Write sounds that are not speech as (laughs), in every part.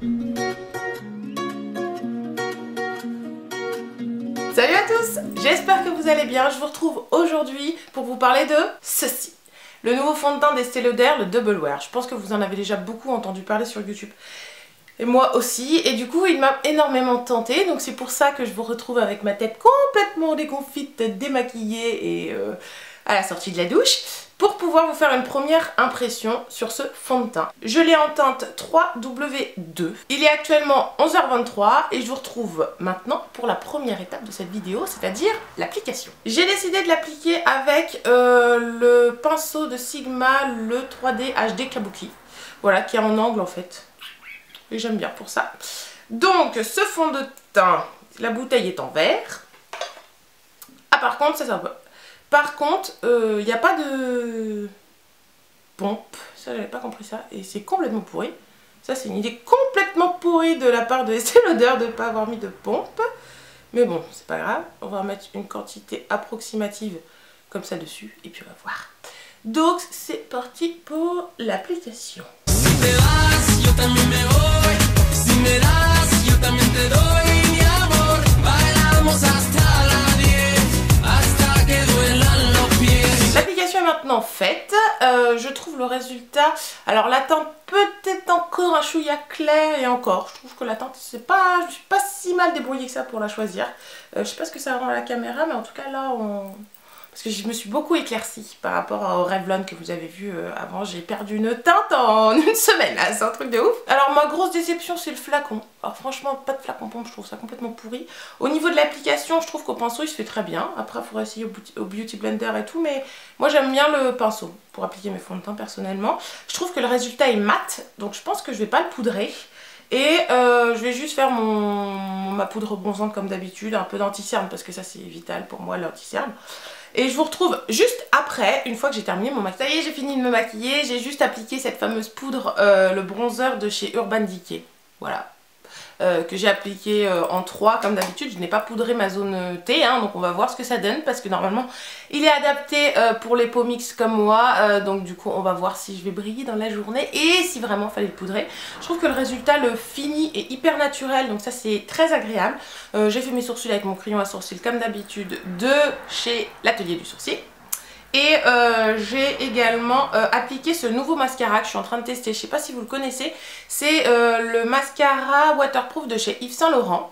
Salut à tous J'espère que vous allez bien. Je vous retrouve aujourd'hui pour vous parler de ceci. Le nouveau fond de teint d'Estée Lauder, le Double Wear. Je pense que vous en avez déjà beaucoup entendu parler sur YouTube. Et moi aussi. Et du coup, il m'a énormément tenté. Donc c'est pour ça que je vous retrouve avec ma tête complètement déconfite, démaquillée et euh, à la sortie de la douche pour pouvoir vous faire une première impression sur ce fond de teint. Je l'ai en teinte 3W2. Il est actuellement 11h23 et je vous retrouve maintenant pour la première étape de cette vidéo, c'est-à-dire l'application. J'ai décidé de l'appliquer avec euh, le pinceau de Sigma, le 3D HD Kabuki. Voilà, qui est en angle en fait. Et j'aime bien pour ça. Donc, ce fond de teint, la bouteille est en verre. Ah, par contre, ça, un peu par contre, il euh, n'y a pas de pompe. Ça, j'avais pas compris ça. Et c'est complètement pourri. Ça, c'est une idée complètement pourrie de la part de (laughs) Estée Lauder de ne pas avoir mis de pompe. Mais bon, c'est pas grave. On va mettre une quantité approximative comme ça dessus. Et puis on va voir. Donc, c'est parti pour l'application. Maintenant faite. Euh, je trouve le résultat... Alors la teinte peut-être encore un chouïa clair et encore. Je trouve que la teinte, c'est pas... Je suis pas si mal débrouillée que ça pour la choisir. Euh, je sais pas ce que ça rend à la caméra, mais en tout cas là, on... Parce que je me suis beaucoup éclaircie par rapport au Revlon que vous avez vu euh, avant. J'ai perdu une teinte en (laughs) une semaine, c'est un truc de ouf. Alors ma grosse déception c'est le flacon. Alors franchement pas de flacon pompe, je trouve ça complètement pourri. Au niveau de l'application, je trouve qu'au pinceau il se fait très bien. Après il faudra essayer au Beauty Blender et tout. Mais moi j'aime bien le pinceau pour appliquer mes fonds de teint personnellement. Je trouve que le résultat est mat, donc je pense que je vais pas le poudrer. Et euh, je vais juste faire mon, ma poudre bronzante comme d'habitude, un peu d'anti-cerne parce que ça c'est vital pour moi l'anti-cerne. Et je vous retrouve juste après, une fois que j'ai terminé mon maquillage. J'ai fini de me maquiller, j'ai juste appliqué cette fameuse poudre, euh, le bronzer de chez Urban Decay. Voilà, euh, que j'ai appliqué euh, en 3 comme d'habitude. Je n'ai pas poudré ma zone T, hein, donc on va voir ce que ça donne parce que normalement il est adapté euh, pour les peaux mixtes comme moi. donc du coup on va voir si je vais briller dans la journée et si vraiment fallait le poudrer. Je trouve que le résultat, le fini est hyper naturel donc ça c'est très agréable. j'ai fait mes sourcils avec mon crayon à sourcils comme d'habitude de chez l'atelier du sourcil. Et euh, j'ai également euh, appliqué ce nouveau mascara que je suis en train de tester. Je ne sais pas si vous le connaissez. C'est euh, le mascara waterproof de chez Yves Saint Laurent.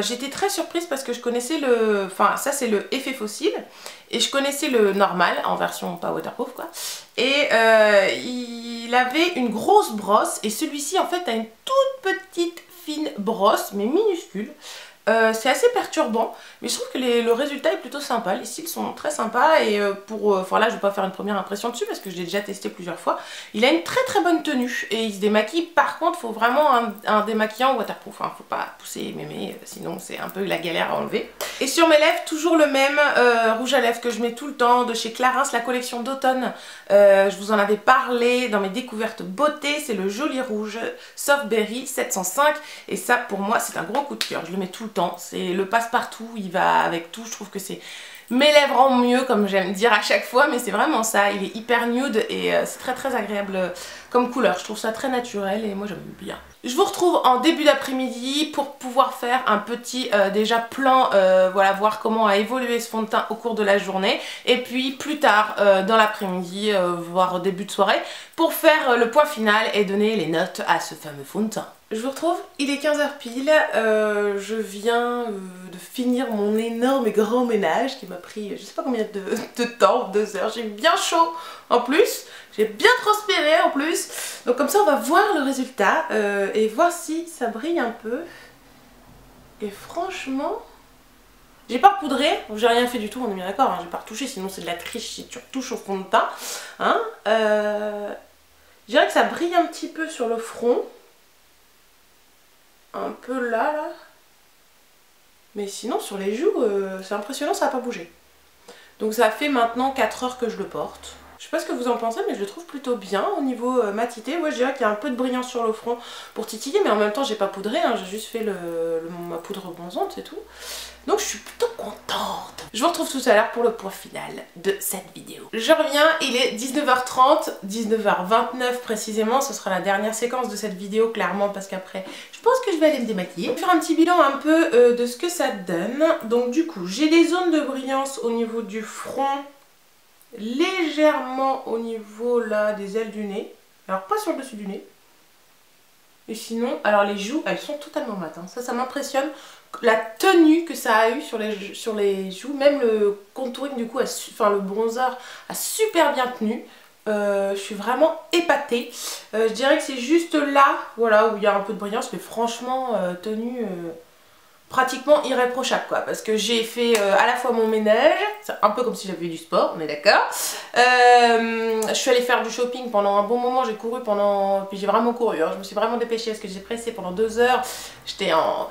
J'étais très surprise parce que je connaissais le... Enfin ça c'est le effet fossile. Et je connaissais le normal en version pas waterproof quoi. Et il avait une grosse brosse. Et celui-ci en fait a une toute petite fine brosse mais minuscule. Euh, c'est assez perturbant, mais je trouve que le résultat est plutôt sympa. Les styles sont très sympas et euh, pour... Euh, enfin là, je vais pas faire une première impression dessus parce que je l'ai déjà testé plusieurs fois. Il a une très très bonne tenue et il se démaquille. Par contre, faut vraiment un, démaquillant waterproof. Hein. Faut pas pousser mémé, sinon c'est un peu la galère à enlever. Et sur mes lèvres, toujours le même rouge à lèvres que je mets tout le temps de chez Clarins, la collection d'automne. je vous en avais parlé dans mes découvertes beauté. C'est le joli rouge Soft Berry 705 et ça pour moi c'est un gros coup de cœur. Je le mets tout le temps c'est le passe-partout, il va avec tout. Je trouve que c'est mes lèvres en mieux, comme j'aime dire à chaque fois, mais c'est vraiment ça. Il est hyper nude et euh, c'est très très agréable euh, comme couleur. Je trouve ça très naturel et moi j'aime bien. Je vous retrouve en début d'après-midi pour pouvoir faire un petit euh, déjà plan, voilà, voir comment a évolué ce fond de teint au cours de la journée. Et puis plus tard dans l'après-midi, voire début de soirée, pour faire le point final et donner les notes à ce fameux fond de teint. Je vous retrouve, il est 15h pile, euh, je viens euh, de finir mon énorme et grand ménage qui m'a pris je sais pas combien de, (laughs) temps, deux heures, j'ai bien chaud en plus, j'ai bien transpiré en plus, donc comme ça on va voir le résultat euh, et voir si ça brille un peu, et franchement, j'ai pas poudré, j'ai rien fait du tout, on est bien d'accord, hein, j'ai pas retouché sinon c'est de la triche. Si tu retouches au fond de teint, hein, je dirais que ça brille un petit peu sur le front, un peu là, là. Mais sinon, sur les joues, euh, c'est impressionnant, ça n'a pas bougé. Donc ça fait maintenant 4 heures que je le porte. Je sais pas ce que vous en pensez mais je le trouve plutôt bien au niveau euh, matité. Moi je dirais qu'il y a un peu de brillance sur le front pour titiller mais en même temps j'ai pas poudré, hein. j'ai juste fait le, ma poudre bronzante c'est tout. Donc je suis plutôt contente. Je vous retrouve tout à l'heure pour le point final de cette vidéo. Je reviens, il est 19h30, 19h29 précisément, ce sera la dernière séquence de cette vidéo clairement parce qu'après je pense que je vais aller me démaquiller. Faire un petit bilan un peu euh, de ce que ça donne. Donc du coup j'ai des zones de brillance au niveau du front, légèrement au niveau là des ailes du nez. Alors pas sur le dessus du nez, et sinon, alors les joues, elles sont totalement mates. Hein. Ça, ça m'impressionne. La tenue que ça a eu sur les, joues, même le contouring du coup, enfin le bronzer a super bien tenu. Euh, je suis vraiment épatée. Euh, je dirais que c'est juste là, voilà, où il y a un peu de brillance, mais franchement, euh, tenue pratiquement irréprochable quoi parce que j'ai fait à la fois mon ménage c'est un peu comme si j'avais du sport on est d'accord je suis allée faire du shopping pendant un bon moment j'ai couru pendant puis j'ai vraiment couru hein. je me suis vraiment dépêchée parce que j'ai pressé pendant deux heures j'étais en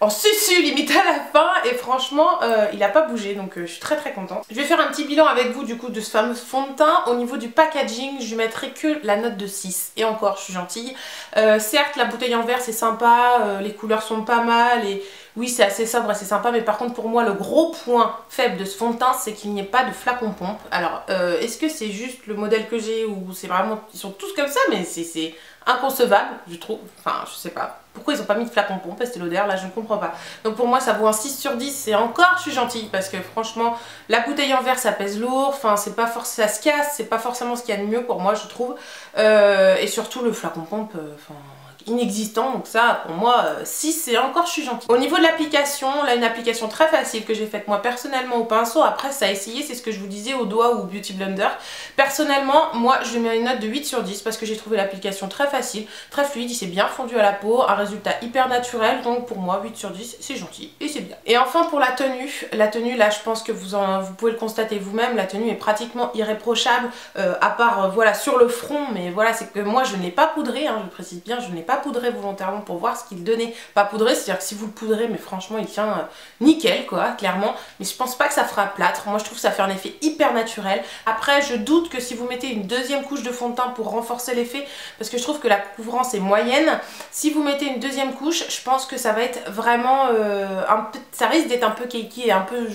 en susu limite à la fin et franchement euh, il a pas bougé donc je suis très très contente. Je vais faire un petit bilan avec vous du coup de ce fameux fond de teint. Au niveau du packaging je mettrai que la note de 6 et encore je suis gentille. certes la bouteille en verre c'est sympa, les couleurs sont pas mal et oui, c'est assez sobre, assez sympa, mais par contre pour moi le gros point faible de ce fond de teint c'est qu'il n'y ait pas de flacon pompe. Alors euh, est-ce que c'est juste le modèle que j'ai ou c'est vraiment... Ils sont tous comme ça mais c'est inconcevable je trouve. Enfin je sais pas. Pourquoi ils ont pas mis de flacon pompe Estée Lauder Là je ne comprends pas. Donc pour moi ça vaut un 6 sur 10 et encore je suis gentille parce que franchement la bouteille en verre ça pèse lourd. Enfin c'est pas forcément... ça se casse, c'est pas forcément ce qu'il y a de mieux pour moi je trouve. Euh, et surtout le flacon pompe, euh, enfin inexistant donc ça pour moi 6 euh, c'est encore je suis gentille. Au niveau de l'application, là une application très facile que j'ai faite moi personnellement au pinceau, après ça a essayé c'est ce que je vous disais au doigt ou au Beauty Blender. Personnellement moi je mets une note de 8 sur 10 parce que j'ai trouvé l'application très facile, très fluide, il s'est bien fondu à la peau, un résultat hyper naturel donc pour moi 8 sur 10 c'est gentil et c'est bien. Et enfin pour la tenue, la tenue là je pense que vous, vous pouvez le constater vous-même, la tenue est pratiquement irréprochable euh, à part euh, voilà sur le front mais voilà c'est que moi je ne l'ai pas poudré, hein, je précise bien je n'ai pas poudré volontairement pour voir ce qu'il donnait. Pas poudré, c'est-à-dire que si vous le poudrez, mais franchement il tient euh, nickel quoi, clairement. Mais je pense pas que ça fera plâtre. Moi je trouve ça fait un effet hyper naturel. Après je doute que si vous mettez une deuxième couche de fond de teint pour renforcer l'effet, parce que je trouve que la couvrance est moyenne, si vous mettez une deuxième couche, je pense que ça va être vraiment euh, un peu, ça risque d'être un peu cakey et un peu,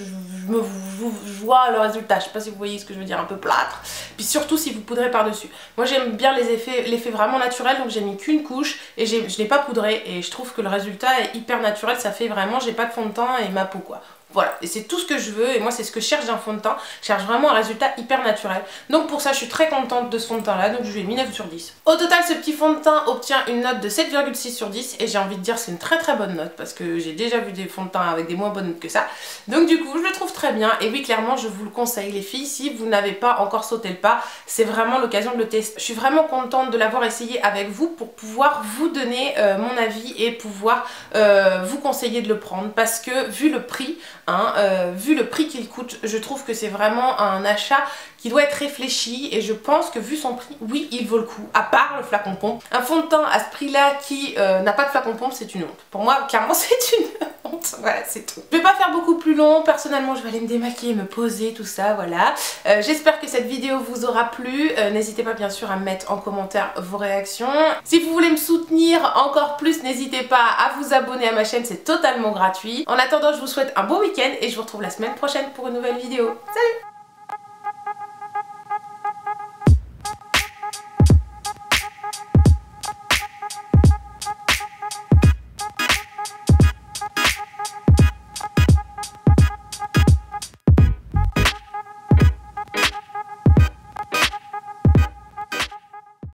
je, vois le résultat. Je sais pas si vous voyez ce que je veux dire, un peu plâtre. Puis surtout si vous poudrez par-dessus. Moi j'aime bien les effets, l'effet vraiment naturel, donc j'ai mis qu'une couche et je l'ai pas poudré et je trouve que le résultat est hyper naturel, ça fait vraiment j'ai pas de fond de teint et ma peau quoi. Voilà, et c'est tout ce que je veux, et moi c'est ce que je cherche d'un fond de teint, je cherche vraiment un résultat hyper naturel. Donc pour ça je suis très contente de ce fond de teint là, donc je lui ai mis 9 sur 10. Au total ce petit fond de teint obtient une note de 7,6 sur 10, et j'ai envie de dire c'est une très très bonne note, parce que j'ai déjà vu des fonds de teint avec des moins bonnes notes que ça. Donc du coup je le trouve très bien, et oui clairement je vous le conseille les filles, si vous n'avez pas encore sauté le pas, c'est vraiment l'occasion de le tester. Je suis vraiment contente de l'avoir essayé avec vous pour pouvoir vous donner euh, mon avis et pouvoir euh, vous conseiller de le prendre, parce que vu le prix, Hein, euh, vu le prix qu'il coûte, je trouve que c'est vraiment un achat qui doit être réfléchi et je pense que vu son prix, oui, il vaut le coup, à part le flacon pompe. Un fond de teint à ce prix-là qui euh, n'a pas de flacon pompe, c'est une honte. Pour moi, clairement, (laughs) c'est une honte. Voilà, c'est tout. Je vais pas faire beaucoup plus long. Personnellement, je vais aller me démaquiller, me poser, tout ça, voilà. Euh, j'espère que cette vidéo vous aura plu. n'hésitez pas, bien sûr, à mettre en commentaire vos réactions. Si vous voulez me soutenir encore plus, n'hésitez pas à vous abonner à ma chaîne, c'est totalement gratuit. En attendant, je vous souhaite un beau et je vous retrouve la semaine prochaine pour une nouvelle vidéo. Salut